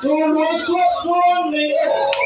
Tu nos sois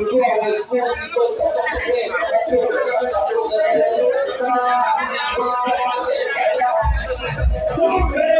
igual responsiva a toda a coisa, a nossa, nossa matéria, o bem.